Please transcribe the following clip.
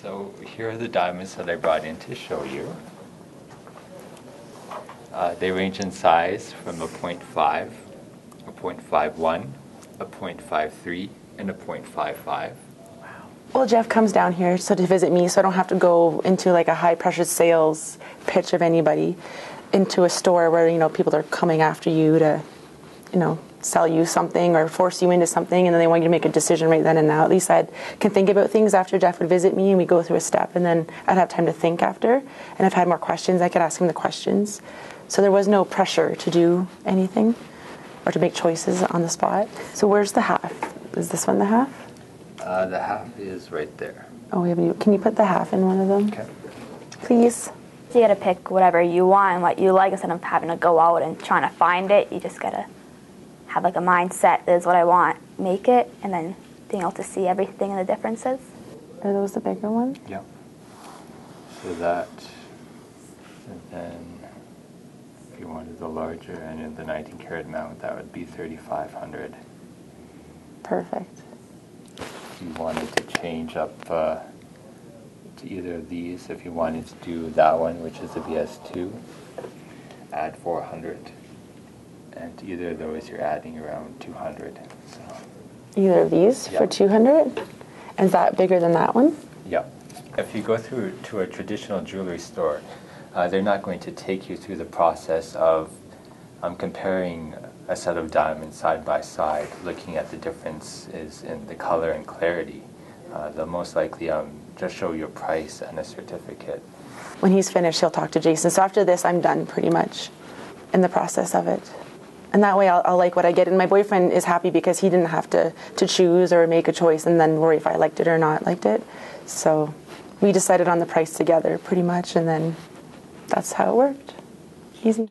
So here are the diamonds that I brought in to show you. Uh, they range in size from a 0.5, a 0.51, a 0.53, and a 0.55. Well, Jeff comes down here so to visit me, so I don't have to go into like a high pressure sales pitch of anybody into a store where you know people are coming after you to, you know, sell you something or force you into something, and then they want you to make a decision right then and now. At least I can think about things after Jeff would visit me, and we go through a step, and then I'd have time to think after. And if I had more questions, I could ask him the questions. So there was no pressure to do anything or to make choices on the spot. So where's the half? Is this one the half? Uh, the half is right there. Oh, we have you. Can you put the half in one of them, Okay. please? So you gotta pick whatever you want and what you like instead of having to go out and trying to find it. You just gotta have like a mindset. This is what I want. Make it, and then being able to see everything and the differences. Are those the bigger ones? Yep. So that, and then if you wanted the larger and in the 19 karat mount, that would be 3,500. Perfect. If you wanted to change up uh, to either of these, if you wanted to do that one, which is the VS2, add 400. And to either of those, you're adding around 200. So, Either of these for 200? Is that bigger than that one? yeah. If you go through to a traditional jewelry store, uh, they're not going to take you through the process of um, comparing a set of diamonds side by side, looking at the differences in the color and clarity. Uh, they'll most likely um, just show you a price and a certificate. When he's finished, he'll talk to Jason. So after this, I'm done pretty much in the process of it. And that way, I'll, I'll like what I get. And my boyfriend is happy because he didn't have to, to choose or make a choice and then worry if I liked it or not liked it. So we decided on the price together pretty much, and then that's how it worked. Easy.